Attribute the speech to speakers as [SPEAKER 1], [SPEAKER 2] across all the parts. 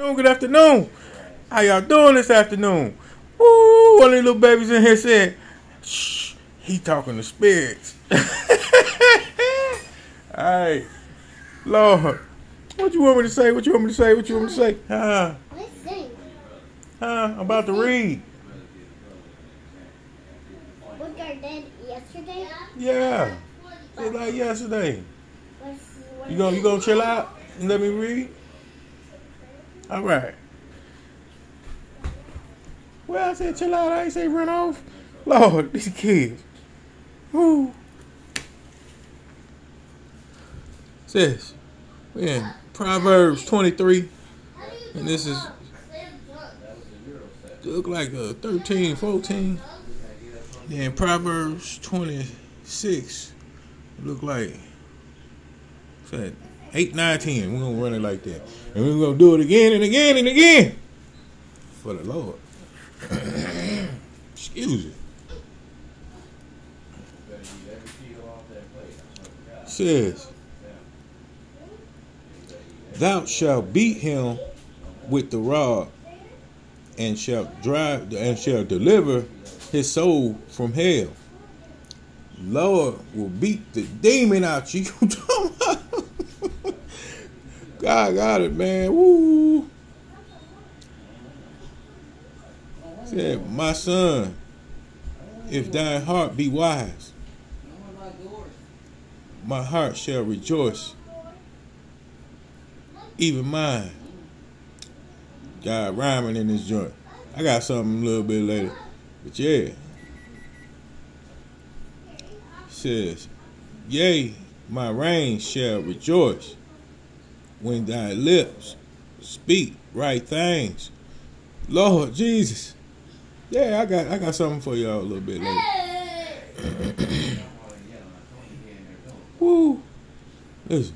[SPEAKER 1] No, good afternoon. How y'all doing this afternoon? Woo, one of the little babies in here said, shh, he talking to spirits. Alright. Lord. What you want me to say? What you want me to say? What you want me to say? Huh? Huh? I'm about to read.
[SPEAKER 2] What I did yesterday
[SPEAKER 1] Yeah. Just like yesterday. You gonna you gonna chill out and let me read? All right. Well, I said chill out. I ain't say run off. Lord, these kids. Whoo. Says, we in Proverbs 23, and this is look like a 13, 14. Then Proverbs 26 look like 8, 9, 10. We're gonna run it like that. And we're gonna do it again and again and again. For the Lord. Excuse me. Says Thou shalt beat him with the rod, and shalt drive and shall deliver his soul from hell. Lord will beat the demon out you. God got it, man. Woo. Said, my son, if thine heart be wise, my heart shall rejoice, even mine. God rhyming in this joint. I got something a little bit later, but yeah. Says, yea, my reign shall rejoice when thy lips speak right things. Lord Jesus. Yeah, I got I got something for y'all a little bit later. Woo. Listen.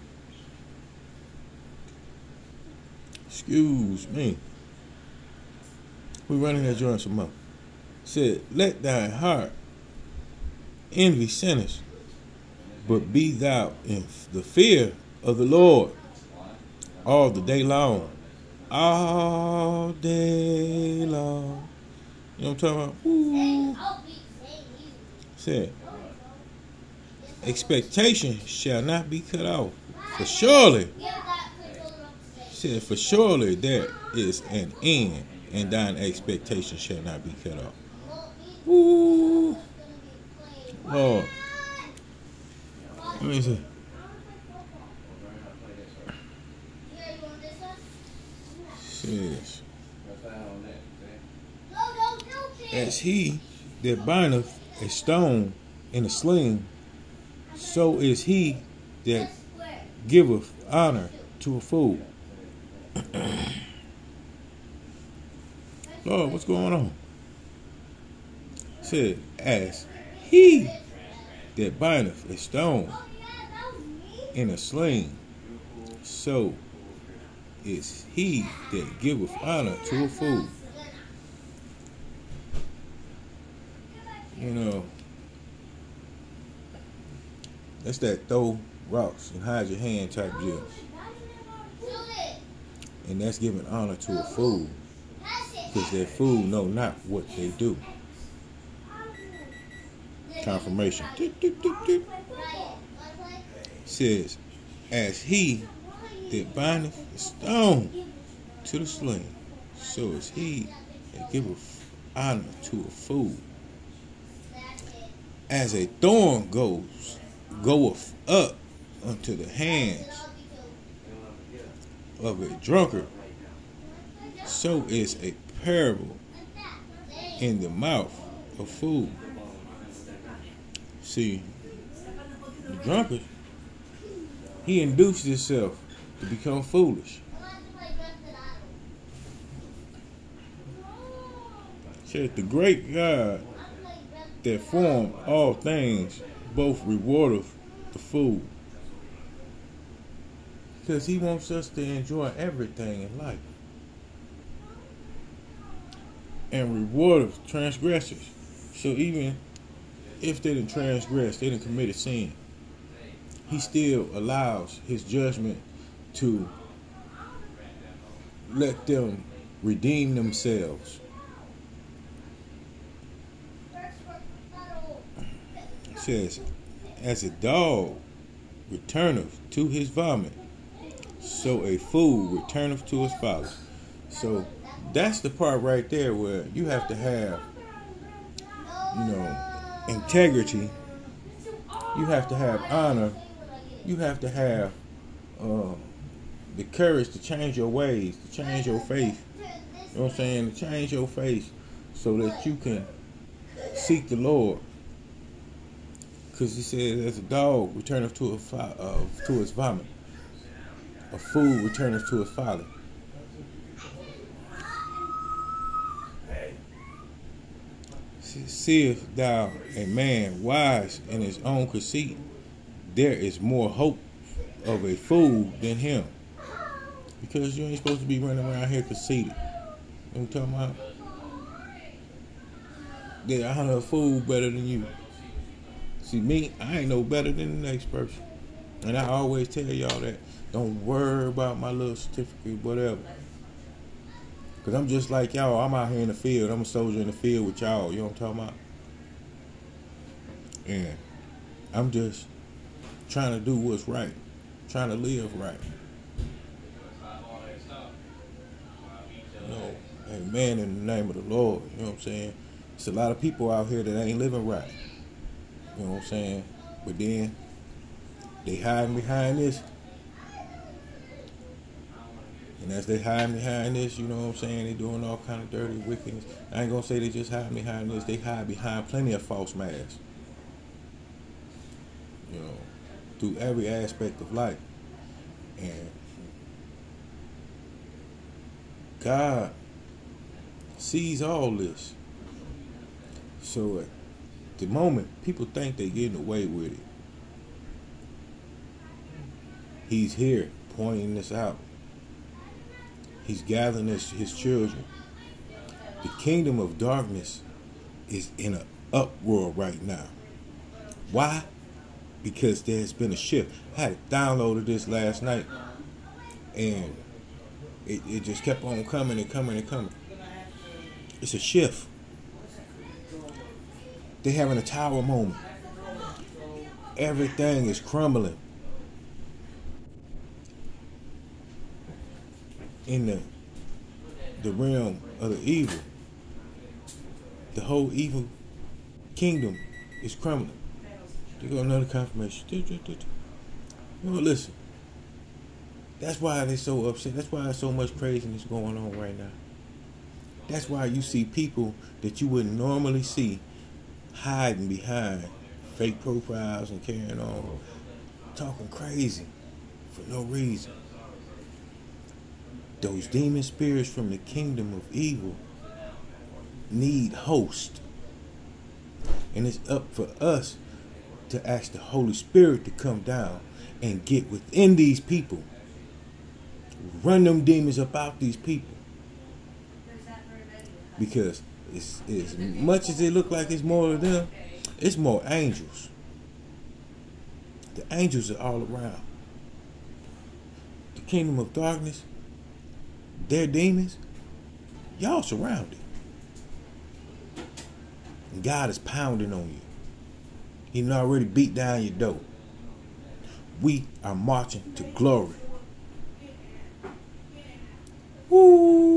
[SPEAKER 1] Excuse me. We're running that joint some more. Said, let thy heart envy sinners, but be thou in the fear of the Lord all the day long. All day long. You know what I'm talking about? Said, expectation shall not be cut off. For surely, said, for surely there is an end, and thine expectation shall not be cut off. Ooh. Lord. Let me see. Says, as he that bindeth a stone in a sling, so is he that giveth honor to a fool. Lord, what's going on? Said, as he that bindeth a stone in a sling, so is he that giveth honor to a fool. You know, that's that throw rocks and hide your hand type deal. And that's giving honor to a fool. Because that fool know not what they do. Confirmation. Says, as he that bindeth the stone to the sling, so is he that giveth honor to a fool. As a thorn goes, goeth up unto the hands of a drunkard, so is a parable in the mouth of fool. See, the drunkard, he induced himself to become foolish. Said the great God that formed all things both rewardeth the fool. Because he wants us to enjoy everything in life. And rewardeth transgressors. So even if they didn't transgress, they didn't commit a sin, he still allows his judgment to let them redeem themselves. It says, as a dog returneth to his vomit, so a fool returneth to his father. So that's the part right there where you have to have, you know, integrity. You have to have honor. You have to have uh, the courage to change your ways, to change your faith. You know what I'm saying? To change your faith so that you can seek the Lord. Because he says, as a dog returneth to, a uh, to his vomit, a fool returneth to his folly. Seest thou a man wise in his own conceit, there is more hope of a fool than him. Because you ain't supposed to be running around here conceited. You know what I'm talking about? Yeah, I know a fool better than you. See, me, I ain't no better than the next person. And I always tell y'all that. Don't worry about my little certificate, whatever. Because I'm just like y'all. I'm out here in the field. I'm a soldier in the field with y'all. You know what I'm talking about? And I'm just trying to do what's right. Trying to live right. You know, amen in the name of the Lord. You know what I'm saying? It's a lot of people out here that ain't living right. You know what I'm saying? But then they hiding behind this. And as they hide behind this, you know what I'm saying, they doing all kind of dirty wickedness. I ain't gonna say they just hide behind this, they hide behind plenty of false masks. You know, through every aspect of life. And God sees all this. So at the moment, people think they're getting away with it. He's here pointing this out. He's gathering his, his children. The kingdom of darkness is in an uproar right now. Why? Because there's been a shift. I had downloaded this last night and it, it just kept on coming and coming and coming. It's a shift. They're having a tower moment. Everything is crumbling. In the the realm of the evil. The whole evil kingdom is crumbling. There got another confirmation. Know, listen. That's why they're so upset. That's why so much craziness going on right now. That's why you see people that you wouldn't normally see hiding behind fake profiles and carrying on, talking crazy for no reason. Those demon spirits from the kingdom of evil need host. And it's up for us to ask the Holy Spirit to come down and get within these people. Run them demons about these people. Because it's, as much as it look like it's more of them, it's more angels. The angels are all around. The kingdom of darkness, their demons, y'all surrounded. And God is pounding on you. He already beat down your door. We are marching to glory. Woo!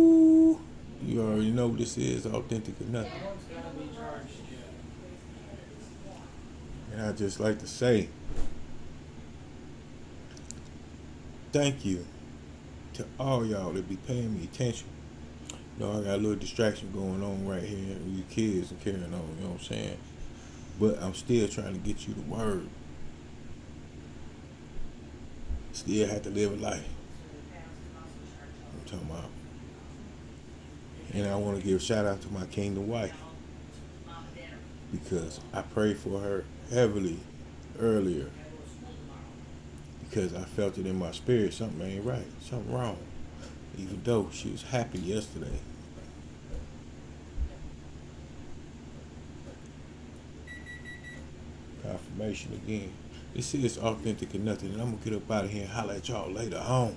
[SPEAKER 1] You already know what this is authentic or nothing. And I just like to say thank you to all y'all that be paying me attention. You know, I got a little distraction going on right here with you kids and carrying on, you know what I'm saying? But I'm still trying to get you the word. Still have to live a life. I'm talking about. And I want to give a shout out to my kingdom wife. Because I prayed for her heavily earlier. Because I felt it in my spirit. Something ain't right. Something wrong. Even though she was happy yesterday. Confirmation again. This is authentic or nothing. And I'm to get up out of here and holler at y'all later on.